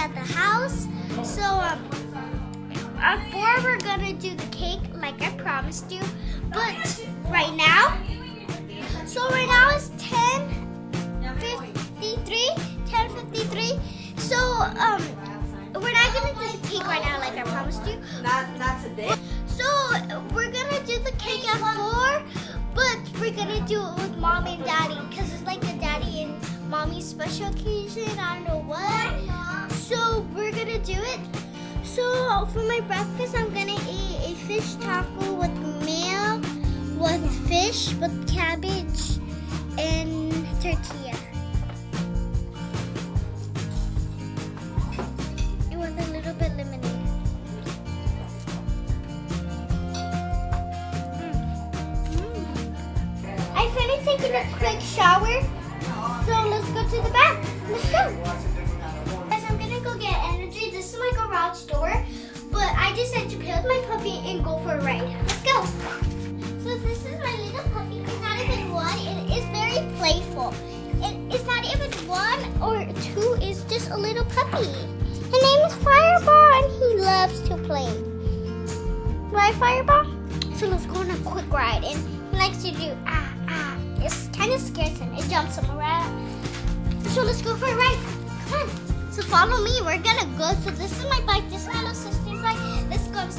at the house. So um, at four we're gonna do the cake like I promised you. But right now, so right now it's 10:53. 10:53. So um, we're not gonna do the cake right now like I promised you. Not, today. So we're gonna do the cake at four, but we're gonna do it with mom and daddy because it's like the daddy and mommy special occasion. I don't know what. For my breakfast, I'm gonna eat a fish taco with meal, with fish, with cabbage, and tortilla. And with a little bit lemonade. I finished taking a quick shower, so let's go to the back. Let's go. With my puppy and go for a ride. Let's go. So this is my little puppy. It's not even one. It is very playful. It, it's not even one or two. It's just a little puppy. His name is Fireball, and he loves to play. Right, Fireball? So let's go on a quick ride. And he likes to do ah ah. It's kind of scares him. It jumps him around. So let's go for a ride. Come on. So follow me. We're gonna go. So this is my bike. This is my little go. I'm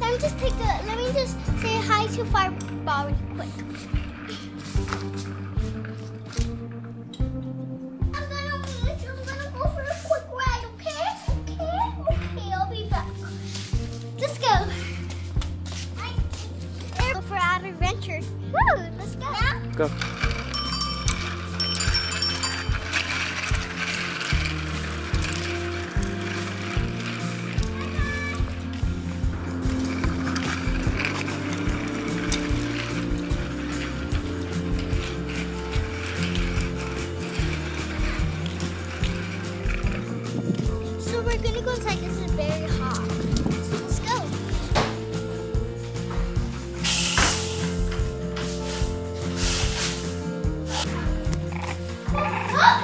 let me just take a. Let me just say hi to Fireball quick. Woo, let's go. Go. So we're gonna go inside. This is very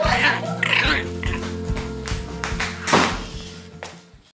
快点。